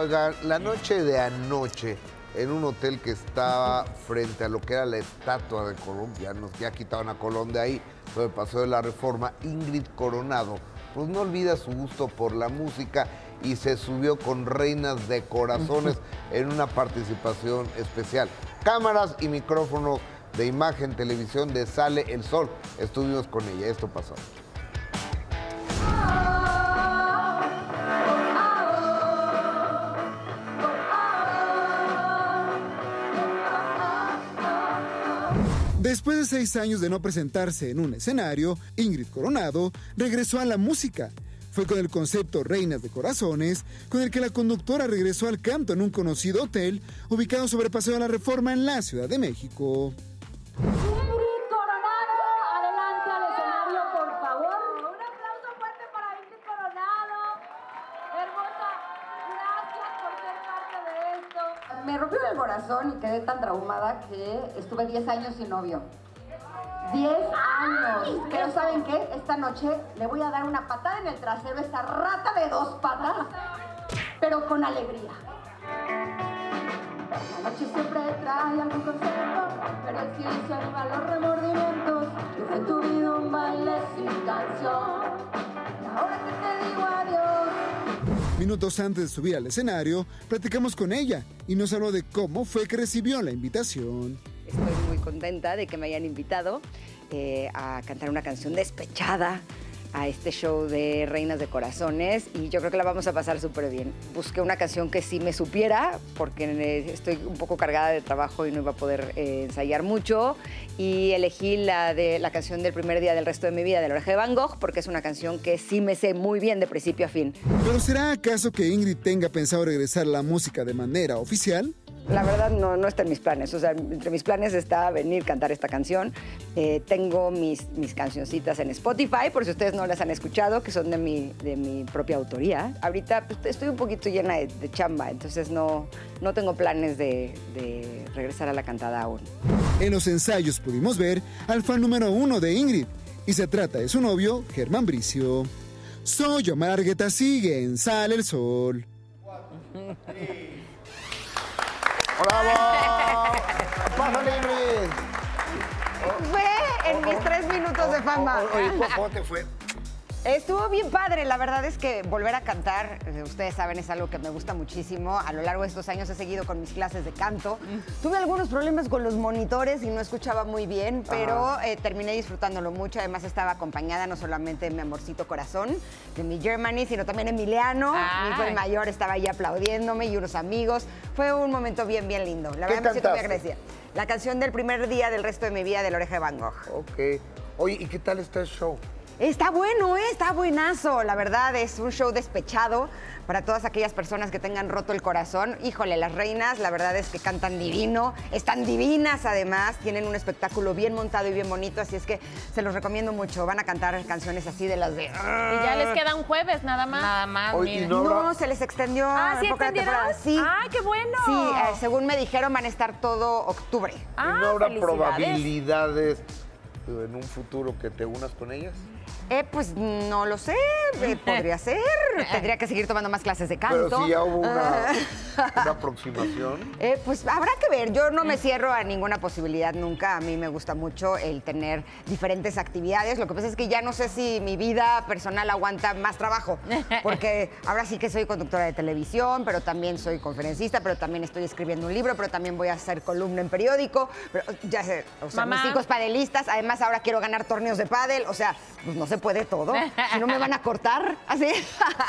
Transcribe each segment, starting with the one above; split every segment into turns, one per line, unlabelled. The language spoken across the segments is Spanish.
Oigan, la noche de anoche, en un hotel que estaba frente a lo que era la estatua de Colón, ya, nos, ya quitaron a Colón de ahí, sobre el Paseo de la Reforma, Ingrid Coronado, pues no olvida su gusto por la música y se subió con Reinas de Corazones en una participación especial. Cámaras y micrófonos de imagen, televisión de Sale el Sol. Estuvimos con ella, esto pasó.
Después de seis años de no presentarse en un escenario, Ingrid Coronado regresó a la música. Fue con el concepto Reinas de Corazones con el que la conductora regresó al canto en un conocido hotel ubicado sobre Paseo de la Reforma en la Ciudad de México.
Ingrid Coronado, adelante al escenario, por favor. Un aplauso fuerte para Ingrid Coronado. Hermosa, gracias por ser parte de
Me rompió el corazón y quedé tan traumada que estuve 10 años sin novio. 10 años. Pero ¿saben qué? Esta noche le voy a dar una patada en el trasero a esta rata de dos patas, pero con alegría. La noche siempre trae algún concepto, pero el silencio anima los remordimientos. Yo fue tu vida un baile sin canción. Y ahora que te digo.
Minutos antes de subir al escenario, platicamos con ella y nos habló de cómo fue que recibió la invitación.
Estoy muy contenta de que me hayan invitado eh, a cantar una canción despechada a este show de Reinas de Corazones y yo creo que la vamos a pasar súper bien. Busqué una canción que sí me supiera porque eh, estoy un poco cargada de trabajo y no iba a poder eh, ensayar mucho y elegí la, de, la canción del primer día del resto de mi vida de la oreja de Van Gogh porque es una canción que sí me sé muy bien de principio a fin.
¿Pero será acaso que Ingrid tenga pensado regresar la música de manera oficial?
La verdad no, no está en mis planes. O sea, entre mis planes está venir a cantar esta canción. Eh, tengo mis, mis cancioncitas en Spotify, por si ustedes no las han escuchado, que son de mi, de mi propia autoría. Ahorita pues, estoy un poquito llena de, de chamba, entonces no, no tengo planes de, de regresar a la cantada aún.
En los ensayos pudimos ver al fan número uno de Ingrid y se trata de su novio, Germán Bricio. Soy Omar Argueta, sigue en Sale el Sol.
¡Bravo! ¡Pásale, Ingrid!
Fue en mis tres minutos de fama.
Oye, ¿cómo- ¿cómo te fue?
Estuvo bien padre, la verdad es que volver a cantar, eh, ustedes saben, es algo que me gusta muchísimo. A lo largo de estos años he seguido con mis clases de canto. Tuve algunos problemas con los monitores y no escuchaba muy bien, pero eh, terminé disfrutándolo mucho. Además estaba acompañada no solamente de mi amorcito corazón, de mi Germany, sino también Emiliano. Mi hijo el
Ay.
mayor estaba ahí aplaudiéndome y unos amigos. Fue un momento bien, bien lindo. La
¿Qué
verdad me siento muy agradecida. La canción del primer día del resto de mi vida de la oreja de Van Gogh.
Ok. Oye, ¿y qué tal está el show?
Está bueno, ¿eh? está buenazo. La verdad es un show despechado para todas aquellas personas que tengan roto el corazón. Híjole, las reinas, la verdad es que cantan divino, están divinas además, tienen un espectáculo bien montado y bien bonito, así es que se los recomiendo mucho. Van a cantar canciones así de las de...
Y ya les queda un jueves nada más. Nada más,
y no-
No, se les extendió
Ah, ¿sí extendieron?
Sí.
¡Ay, qué bueno!
Sí, eh, según me dijeron van a estar todo octubre.
¿Y
Ah,
no habrá probabilidades en un futuro que te unas con ellas?
Eh, pues no lo sé, eh, podría ser. Tendría que seguir tomando más clases de canto.
Pero si ya hubo una, una aproximación.
Eh, pues habrá que ver, yo no me cierro a ninguna posibilidad nunca, a mí me gusta mucho el tener diferentes actividades, lo que pasa es que ya no sé si mi vida personal aguanta más trabajo, porque ahora sí que soy conductora de televisión, pero también soy conferencista, pero también estoy escribiendo un libro, pero también voy a hacer columna en periódico, pero ya sé, o sea,
Mamá.
mis hijos padelistas, además ahora quiero ganar torneos de pádel, o sea, pues no se puede todo, si no me van a cortar, así.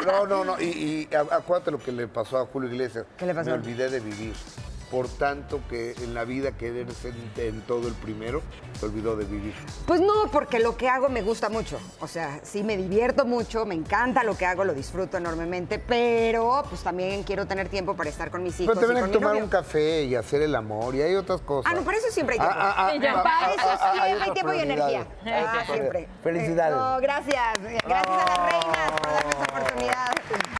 No, no, no. Y, y acuérdate lo que le pasó a Julio Iglesias.
¿Qué le pasó?
Me olvidé de vivir. Por tanto, que en la vida querer ser en, todo el primero, se olvidó de vivir.
Pues no, porque lo que hago me gusta mucho. O sea, sí me divierto mucho, me encanta lo que hago, lo disfruto enormemente, pero pues también quiero tener tiempo para estar con mis hijos
Pero te ven a tomar
novio.
un café y hacer el amor y hay otras cosas.
Ah, no, para eso siempre hay tiempo.
ah, ah,
Sí,
ah,
Para
ah,
eso
ah, ah,
siempre hay tiempo y energía. Ah, siempre.
Felicidades.
No, gracias. Gracias a las reinas por darme esa oportunidad.